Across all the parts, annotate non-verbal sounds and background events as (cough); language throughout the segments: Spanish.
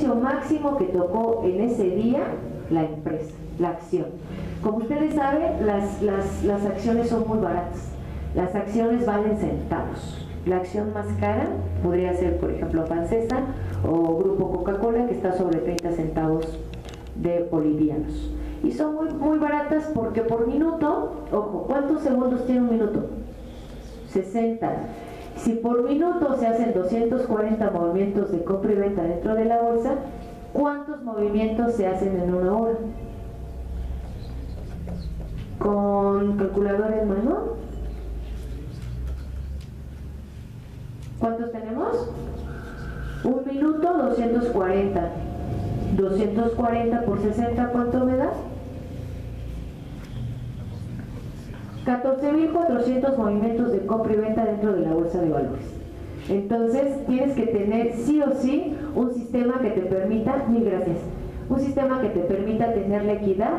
precio máximo que tocó en ese día la empresa, la acción. Como ustedes saben, las, las, las acciones son muy baratas. Las acciones valen centavos. La acción más cara podría ser, por ejemplo, Pancesa o Grupo Coca-Cola, que está sobre 30 centavos de bolivianos. Y son muy, muy baratas porque por minuto, ojo, ¿cuántos segundos tiene un minuto? 60. Si por minuto se hacen 240 movimientos de compra y venta dentro de la bolsa, ¿cuántos movimientos se hacen en una hora? Con calculadora en mano. ¿Cuántos tenemos? Un minuto, 240. 240 por 60, ¿cuánto me da? 14.400 movimientos de compra y venta dentro de la bolsa de valores. Entonces tienes que tener sí o sí un sistema que te permita, mil gracias, un sistema que te permita tener la equidad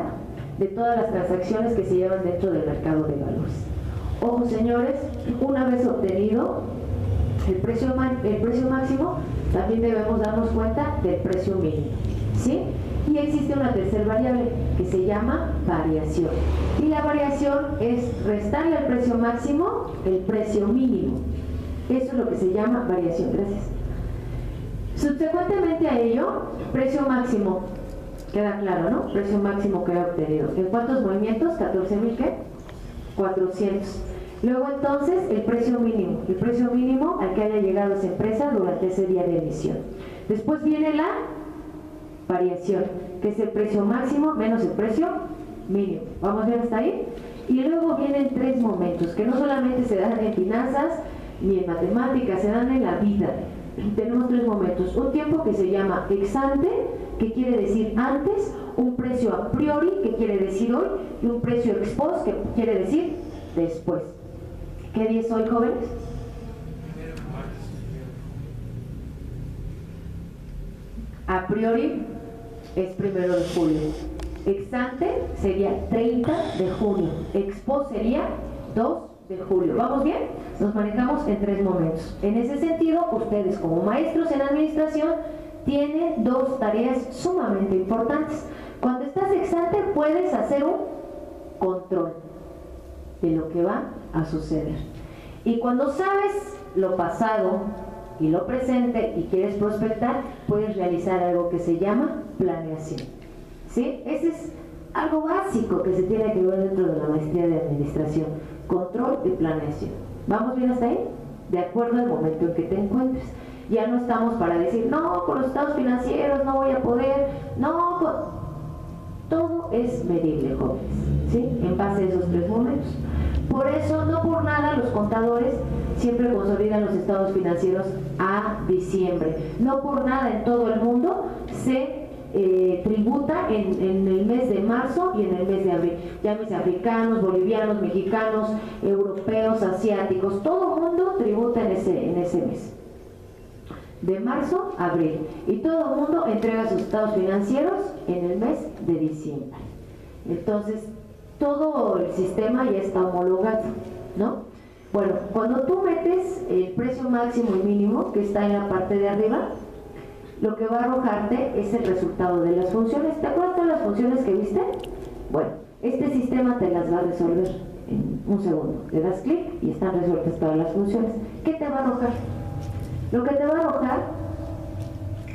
de todas las transacciones que se llevan dentro del mercado de valores. Ojo señores, una vez obtenido el precio, el precio máximo, también debemos darnos cuenta del precio mínimo. ¿sí? Y existe una tercera variable que se llama variación. Y la variación es restarle al precio máximo el precio mínimo. Eso es lo que se llama variación. Gracias. Subsecuentemente a ello, precio máximo. Queda claro, ¿no? Precio máximo que he obtenido. ¿En cuántos movimientos? ¿14.000 qué? 400. Luego entonces el precio mínimo, el precio mínimo al que haya llegado esa empresa durante ese día de emisión. Después viene la variación, que es el precio máximo menos el precio mínimo. ¿Vamos bien hasta ahí? Y luego vienen tres momentos, que no solamente se dan en finanzas ni en matemáticas, se dan en la vida. (clears throat) Tenemos tres momentos. Un tiempo que se llama ex ante, que quiere decir antes, un precio a priori, que quiere decir hoy, y un precio ex post, que quiere decir después. ¿Qué día es hoy, jóvenes? A priori es primero de julio. Ex ante sería 30 de junio. Expo sería 2 de julio. ¿Vamos bien? Nos manejamos en tres momentos. En ese sentido, ustedes como maestros en administración tienen dos tareas sumamente importantes. Cuando estás ex ante puedes hacer un control de lo que va a suceder. Y cuando sabes lo pasado, y lo presente y quieres prospectar, puedes realizar algo que se llama planeación. ¿Sí? Ese es algo básico que se tiene que ver dentro de la maestría de administración, control y planeación. ¿Vamos bien hasta ahí? De acuerdo al momento en que te encuentres. Ya no estamos para decir, no, con los estados financieros no voy a poder, no, todo es medible, jóvenes, ¿sí? En base a esos tres momentos. Por eso, no por nada, los contadores siempre consolidan los estados financieros a diciembre. No por nada en todo el mundo se eh, tributa en, el mes de marzo y en el mes de abril. Llámese africanos, bolivianos, mexicanos, europeos, asiáticos, todo el mundo tributa en ese, en ese mes. De marzo a abril. Y todo el mundo entrega sus estados financieros en el mes de diciembre. Entonces, todo el sistema ya está homologado, ¿no? Bueno, cuando tú metes el precio máximo y mínimo, que está en la parte de arriba, lo que va a arrojarte es el resultado de las funciones. ¿Te acuerdas de las funciones que viste? Bueno, este sistema te las va a resolver en un segundo. Le das clic y están resueltas todas las funciones. ¿Qué te va a arrojar? Lo que te va a arrojar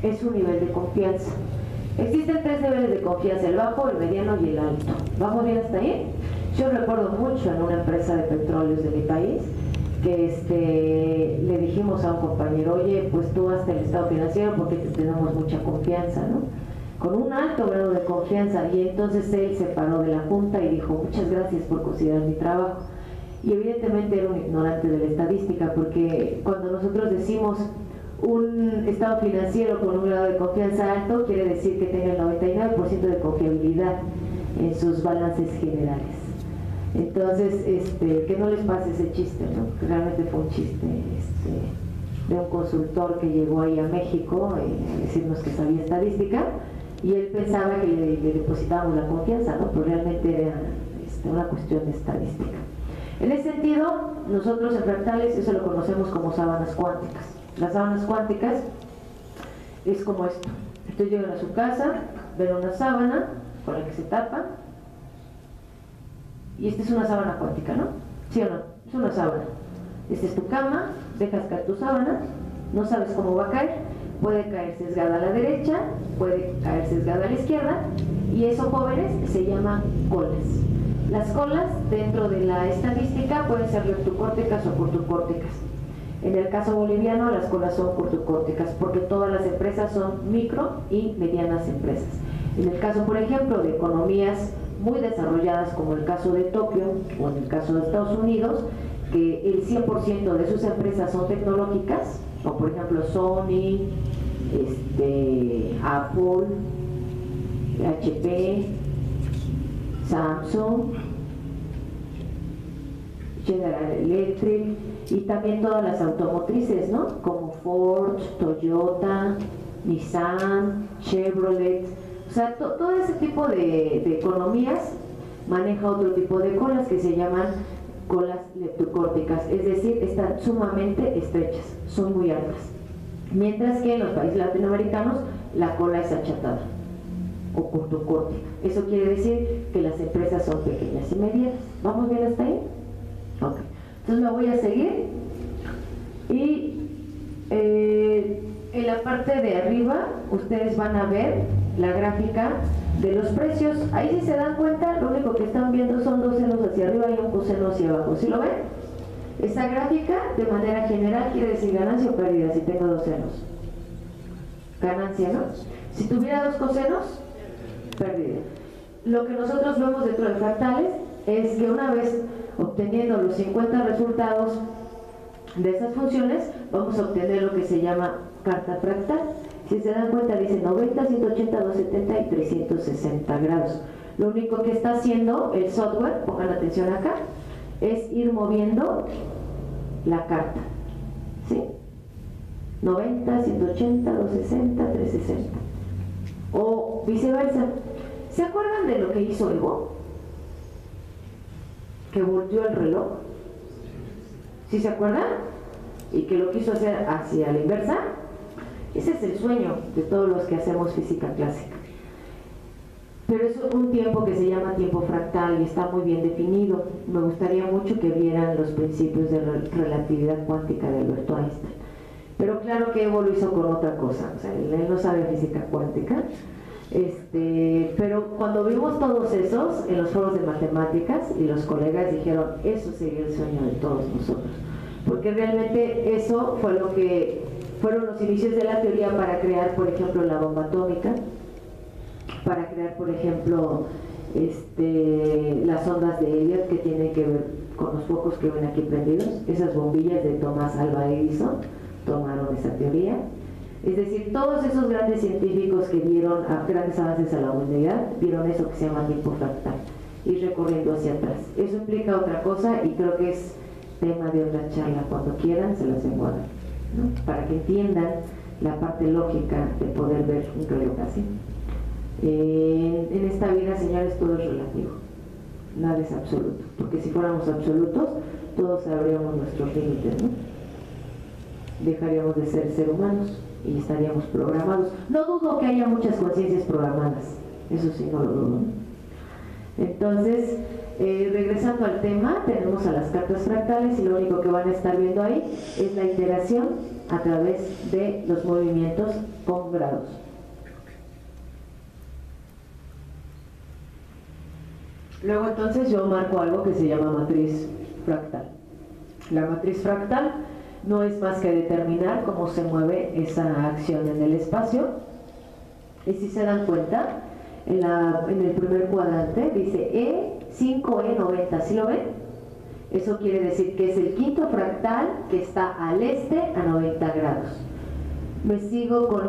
es un nivel de confianza. Existen tres niveles de confianza, el bajo, el mediano y el alto. ¿Vamos bien hasta ahí? Yo recuerdo mucho en una empresa de petróleos de mi país que este, le dijimos a un compañero, oye, pues tú hasta el estado financiero porque te tenemos mucha confianza, ¿no? Con un alto grado de confianza y entonces él se paró de la junta y dijo, muchas gracias por considerar mi trabajo. Y evidentemente era un ignorante de la estadística porque cuando nosotros decimos un estado financiero con un grado de confianza alto quiere decir que tenga el 99% de confiabilidad en sus balances generales. Entonces, este, que no les pase ese chiste, ¿no? realmente fue un chiste este, de un consultor que llegó ahí a México a decirnos que sabía estadística y él pensaba que le, depositábamos la confianza, ¿no? pero realmente era este, una cuestión de estadística. En ese sentido, nosotros en fractales eso lo conocemos como sábanas cuánticas. Las sábanas cuánticas es como esto. Entonces llegan a su casa, ven una sábana con la que se tapa, y esta es una sábana cuántica, ¿no? ¿Sí o no? Es una sábana. Esta es tu cama, dejas caer tu sábana, no sabes cómo va a caer, puede caer sesgada a la derecha, puede caer sesgada a la izquierda, y eso, jóvenes, se llaman colas. Las colas, dentro de la estadística, pueden ser leptocórticas o cortocórticas. En el caso boliviano, las colas son cortocórticas, porque todas las empresas son micro y medianas empresas. En el caso, por ejemplo, de economías muy desarrolladas, como el caso de Tokio o en el caso de Estados Unidos, que el 100% de sus empresas son tecnológicas, o por ejemplo Sony, este, Apple, HP, Samsung, General Electric y también todas las automotrices, ¿no? Como Ford, Toyota, Nissan, Chevrolet. O sea, todo ese tipo de, economías maneja otro tipo de colas que se llaman colas leptocórticas, es decir, están sumamente estrechas, son muy altas. Mientras que en los países latinoamericanos la cola es achatada o cortocórtica. Eso quiere decir que las empresas son pequeñas y medianas. ¿Vamos bien hasta ahí? Ok. Entonces me voy a seguir y eh, en la parte de arriba ustedes van a ver la gráfica de los precios. Ahí si se dan cuenta, lo único que están viendo son dos senos hacia arriba y un coseno hacia abajo. ¿Sí lo ven? Esta gráfica, de manera general, quiere decir ganancia o pérdida si tengo dos senos. Ganancia, ¿no? Si tuviera dos cosenos, pérdida. Lo que nosotros vemos dentro de fractales es que una vez obteniendo los 50 resultados de esas funciones, vamos a obtener lo que se llama carta fractal. Si se dan cuenta, dice 90, 180, 270 y 360 grados. Lo único que está haciendo el software, pongan atención acá, es ir moviendo la carta. ¿Sí? 90, 180, 260, 360. O viceversa. ¿Se acuerdan de lo que hizo Evo? Que volvió el reloj. ¿Sí se acuerdan? Y que lo quiso hacer hacia la inversa. Ese es el sueño de todos los que hacemos física clásica. Pero es un tiempo que se llama tiempo fractal y está muy bien definido. Me gustaría mucho que vieran los principios de relatividad cuántica de Alberto Einstein. Pero claro que Evo lo hizo con otra cosa, él no sabe física cuántica. Este, pero cuando vimos todos esos en los foros de matemáticas y los colegas dijeron, eso sería el sueño de todos nosotros. Porque realmente eso fue lo que fueron los inicios de la teoría para crear, por ejemplo, la bomba atómica, para crear, por ejemplo, este, las ondas de Elliot que tienen que ver con los focos que ven aquí prendidos, esas bombillas de Thomas Alva Edison tomaron esa teoría. Es decir, todos esos grandes científicos que dieron grandes avances a la humanidad, vieron eso que se llama tiempo fractal, y recorriendo hacia atrás. Eso implica otra cosa y creo que es tema de otra charla. Cuando quieran se las vengo para que entiendan la parte lógica de poder ver un reloj así. En esta vida, señores, todo es relativo, nada es absoluto, porque si fuéramos absolutos, todos sabríamos nuestros límites, ¿no? Dejaríamos de ser ser humanos y estaríamos programados. No dudo que haya muchas conciencias programadas, eso sí, no lo dudo. Entonces, eh, regresando al tema, tenemos a las cartas fractales y lo único que van a estar viendo ahí es la iteración a través de los movimientos con grados. Luego entonces yo marco algo que se llama matriz fractal. La matriz fractal no es más que determinar cómo se mueve esa acción en el espacio. Y si se dan cuenta, en, el primer cuadrante dice E5E90, ¿sí lo ven? Eso quiere decir que es el quinto fractal que está al este a 90 grados. Me sigo con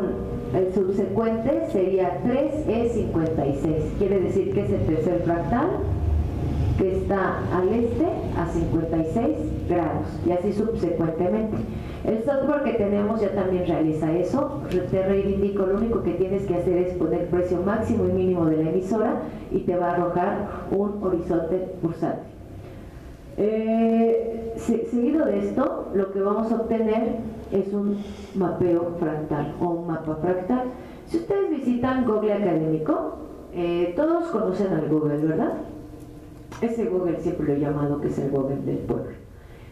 el subsecuente, sería 3E56. Quiere decir que es el tercer fractal que está al este a 56 y así subsecuentemente. El software que tenemos ya también realiza eso, te reivindico, lo único que tienes que hacer es poner precio máximo y mínimo de la emisora y te va a arrojar un horizonte pulsante. Eh, seguido de esto, lo que vamos a obtener es un mapeo fractal o un mapa fractal. Si ustedes visitan Google Académico, eh, todos conocen al Google, ¿verdad? Ese Google siempre lo he llamado que es el Google del pueblo.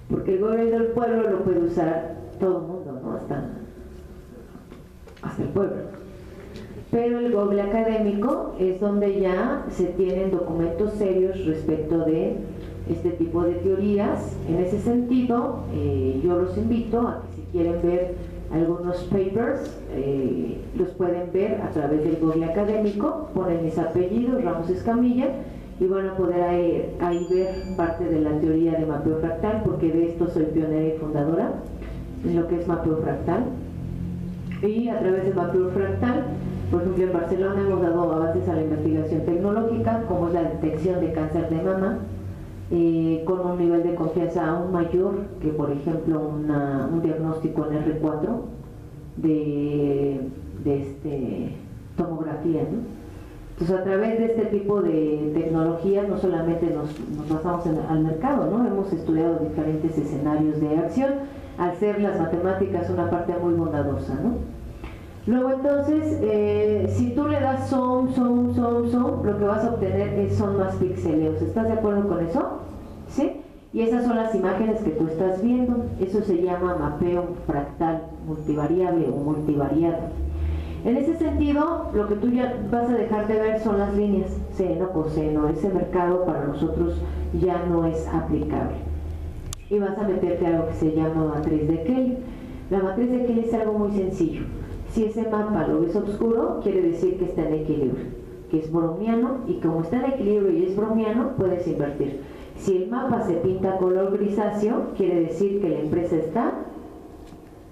Porque el Google del pueblo lo puede usar todo el mundo, ¿no? Hasta, hasta el pueblo. Pero el Google académico es donde ya se tienen documentos serios respecto de este tipo de teorías. En ese sentido, eh, yo los invito a que si quieren ver algunos papers, eh, los pueden ver a través del Google académico, ponen mis apellidos, Ramos Escamilla, y van a poder ahí, ver parte de la teoría de mapeo fractal, porque de esto soy pionera y fundadora en lo que es mapeo fractal. Y a través del mapeo fractal, por ejemplo en Barcelona hemos dado avances a la investigación tecnológica, como es la detección de cáncer de mama, eh, con un nivel de confianza aún mayor que, por ejemplo, un diagnóstico en R4 de, este, tomografía. Entonces, a través de este tipo de tecnología, no solamente nos, basamos en, al mercado, ¿no? hemos estudiado diferentes escenarios de acción, al ser las matemáticas una parte muy bondadosa. ¿no? Luego entonces, eh, si tú le das zoom, zoom, zoom, zoom, lo que vas a obtener son más pixeleos. ¿Estás de acuerdo con eso? ¿Sí? Y esas son las imágenes que tú estás viendo. Eso se llama mapeo fractal multivariable o multivariado. En ese sentido, lo que tú ya vas a dejar de ver son las líneas seno, coseno. Ese mercado para nosotros ya no es aplicable. Y vas a meterte a lo que se llama matriz de Kelly. La matriz de Kelly es algo muy sencillo si ese mapa lo ves oscuro, quiere decir que está en equilibrio, que es bromiano y como está en equilibrio y es bromiano, puedes invertir. Si el mapa se pinta color grisáceo, quiere decir que la empresa está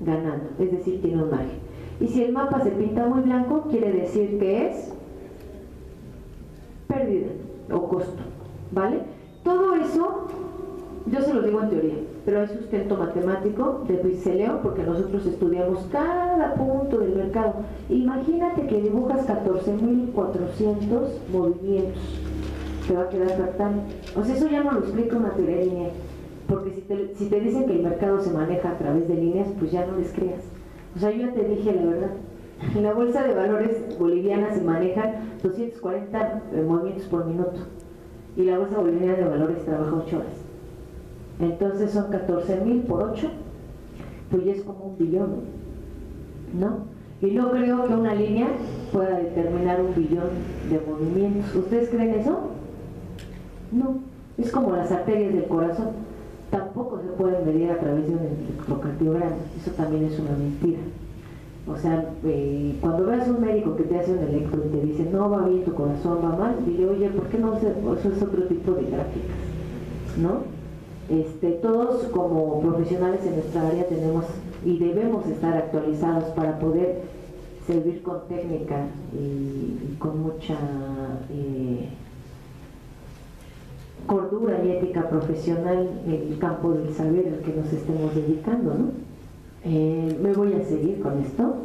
ganando, es decir, tiene un margen. Y si el mapa se pinta muy blanco, quiere decir que es pérdida o costo, ¿vale? Todo eso, yo se lo digo en teoría, pero hay sustento matemático de pixeleo porque nosotros estudiamos cada punto del mercado. Imagínate que dibujas 14.400 movimientos, te va a quedar fractal. O sea, eso ya no lo explica una teoría lineal, porque si te, si te dicen que el mercado se maneja a través de líneas, pues ya no les creas. O sea, yo ya te dije la verdad. En la bolsa de valores boliviana se manejan 240 eh, movimientos por minuto y la bolsa boliviana de valores trabaja 8 horas. Entonces son 14 mil por 8, pues ya es como un billón, ¿no? Y no creo que una línea pueda determinar un billón de movimientos. ¿Ustedes creen eso? No, es como las arterias del corazón. Tampoco se pueden medir a través de un electrocardiograma. Eso también es una mentira. O sea, eh, cuando veas un médico que te hace un electro y te dice, no va bien tu corazón, va mal, dile, oye, ¿por qué no? Eso es otro tipo de gráficas, ¿no? Este, todos como profesionales en nuestra área tenemos y debemos estar actualizados para poder servir con técnica y, con mucha eh, cordura y ética profesional en el campo del saber al que nos estemos dedicando. ¿no? Eh, me voy a seguir con esto.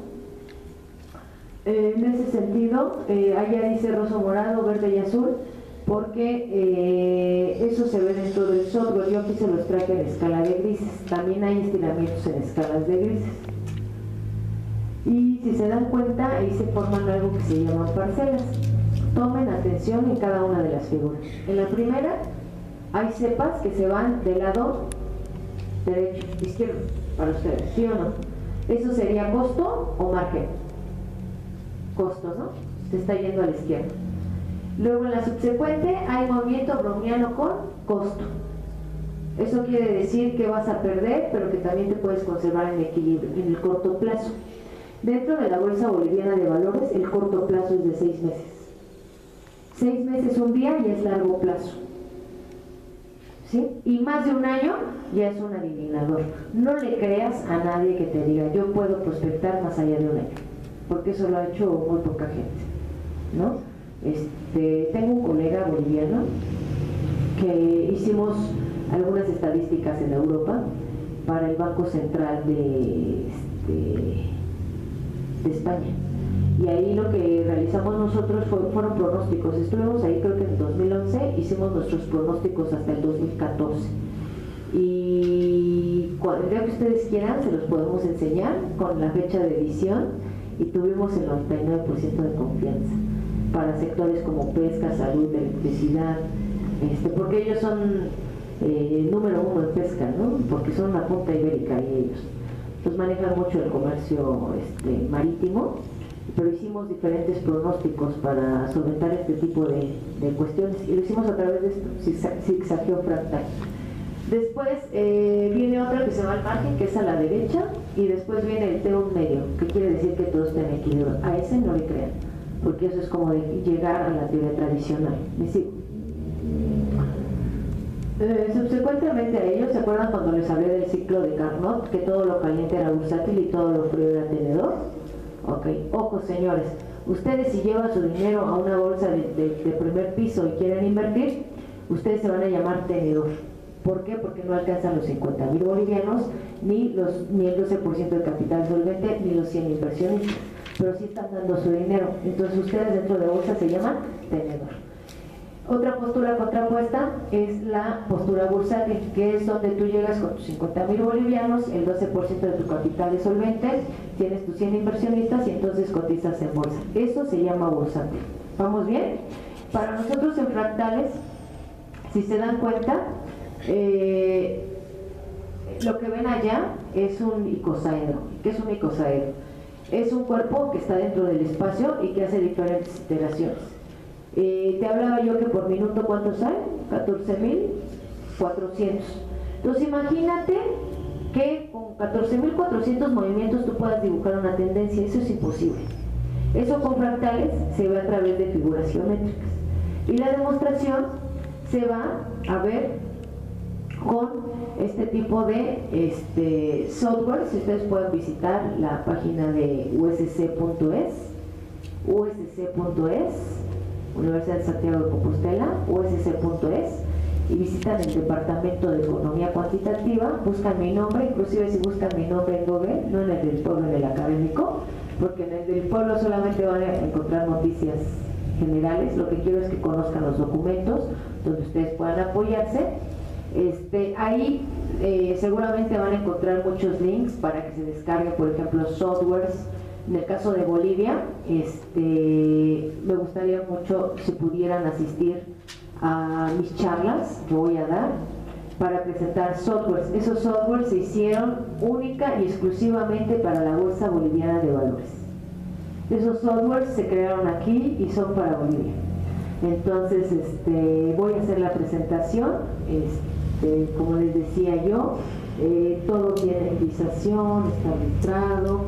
Eh, en ese sentido, allá dice rosa morado, verde y azul porque eh, eso se ve dentro del software. Yo aquí se los traje en escala de grises. También hay estiramientos en escalas de grises. Y si se dan cuenta, ahí se forman algo que se llaman parcelas. Tomen atención en cada una de las figuras. En la primera hay cepas que se van del lado derecho, izquierdo, para ustedes, ¿sí o no? Eso sería costo o margen. Costos, ¿no? Se está yendo a la izquierda. Luego en la subsecuente hay movimiento bromiano con costo. Eso quiere decir que vas a perder, pero que también te puedes conservar en equilibrio en el corto plazo. Dentro de la Bolsa Boliviana de Valores, el corto plazo es de seis meses. Seis meses, un día y es largo plazo. ¿Sí? Y más de un año ya es un adivinador. No le creas a nadie que te diga, yo puedo prospectar más allá de un año, porque eso lo ha hecho muy poca gente. ¿no? Este, tengo un colega boliviano que hicimos algunas estadísticas en Europa para el Banco Central de, este, de España. Y ahí lo que realizamos nosotros fueron pronósticos. Estuvimos ahí creo que en 2011, hicimos nuestros pronósticos hasta el 2014. Y cuando que ustedes quieran, se los podemos enseñar con la fecha de edición y tuvimos el 99% de confianza para sectores como pesca, salud, electricidad, este, porque ellos son eh, número uno en pesca, ¿no? porque son la punta ibérica y ellos. Pues manejan mucho el comercio este, marítimo, pero hicimos diferentes pronósticos para solventar este tipo de, cuestiones y lo hicimos a través de esto, fractal. Después eh, viene otra que se va al margen, que es a la derecha, y después viene el T1 medio, que quiere decir que todos estén equilibrio. A ese no le crean, porque eso es como de llegar a la teoría tradicional. Eh, subsecuentemente a ellos, ¿se acuerdan cuando les hablé del ciclo de Carnot? Que todo lo caliente era bursátil y todo lo frío era tenedor. Ok, ojo señores, ustedes si llevan su dinero a una bolsa de primer piso y quieren invertir, ustedes se van a llamar tenedor ¿Por qué? Porque no alcanzan los 50 mil bolivianos, ni, los, ni el 12% de capital solvente, ni los 100 inversiones, pero sí están dando su dinero. Entonces ustedes dentro de bolsa se llaman tenedor. Otra postura contrapuesta es la postura bursátil, que es donde tú llegas con tus 50 mil bolivianos, el 12% de tu capital es solvente, tienes tus 100 inversionistas y entonces cotizas en bolsa. Eso se llama bursátil. ¿Vamos bien? Para nosotros en fractales, si se dan cuenta, eh, lo que ven allá es un icosaedro. ¿Qué es un icosaedro? Es un cuerpo que está dentro del espacio y que hace diferentes iteraciones. Eh, te hablaba yo que por minuto, ¿cuántos hay? 14.400. Entonces imagínate que con 14.400 movimientos tú puedas dibujar una tendencia. Eso es imposible. Eso con fractales se ve a través de figuras geométricas. Y la demostración se va a ver con este tipo de este, software. Si ustedes pueden visitar la página de usc.es, usc.es, Universidad de Santiago de Compostela, usc.es, y visitan el Departamento de Economía Cuantitativa, buscan mi nombre, inclusive si buscan mi nombre en Google, no en el del pueblo, en el académico, porque en el del pueblo solamente van a encontrar noticias generales, lo que quiero es que conozcan los documentos donde ustedes puedan apoyarse este, ahí eh, seguramente van a encontrar muchos links para que se descarguen, por ejemplo, softwares. En el caso de Bolivia, este, me gustaría mucho si pudieran asistir a mis charlas que voy a dar para presentar softwares. Esos softwares se hicieron única y exclusivamente para la Bolsa Boliviana de Valores. Esos softwares se crearon aquí y son para Bolivia. Entonces, este, voy a hacer la presentación. Este, como les decía yo, eh, todo tiene realización, está arbitrado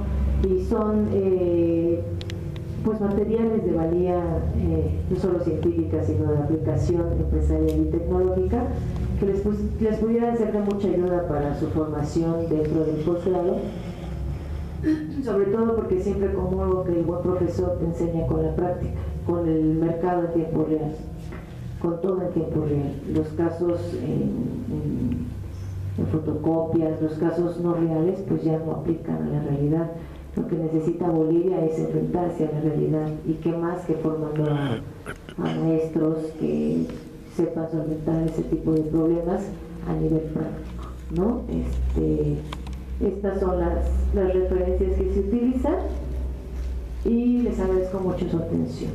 y son eh, pues materiales de valía eh, no solo científica sino de aplicación empresarial y tecnológica que les, les pudiera ser de mucha ayuda para su formación dentro del posgrado sobre todo porque siempre como que el buen profesor te enseña con la práctica, con el mercado en tiempo real con todo el tiempo real. Los casos en, fotocopias, los casos no reales, pues ya no aplican a la realidad. Lo que necesita Bolivia es enfrentarse a la realidad y qué más que formando a, maestros que sepan solventar ese tipo de problemas a nivel práctico. ¿no? Este, estas son las, las referencias que se utilizan y les agradezco mucho su atención.